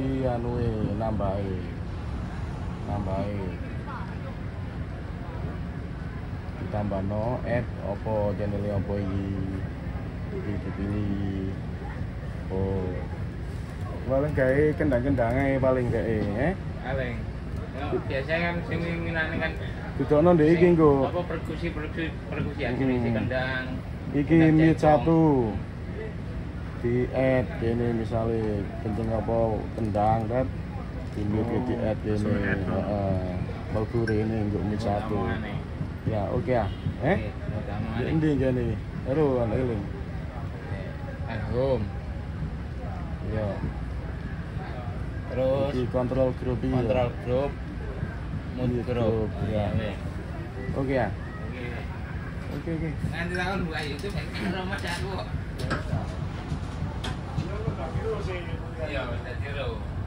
iki anu nambahi. Nambahi. Ditambah no add apa channel apa iki. Iki dipilih. Oh paling gawe kendang-kendangnya paling gawe eh Paling. Ya, biasanya kan sing minane kan dudukno ndek iki nggo. apa perkusi perkusi perkusi yang Hmm. kendang. iki satu di add kene misalnya kenceng apa kendang kan? Di mute di add no? heeh. mlebu rene nggo mute satu. ya oke ya. Eh? Oke, buat omongane. Di endi kene ero ana eling At home. ya. Terus di kontrol grup ya. kontrol grup mood group. group, ya. oke ya. Oke. oke oke. Nanti tahun buka YouTube kan rumah Yeah, with the.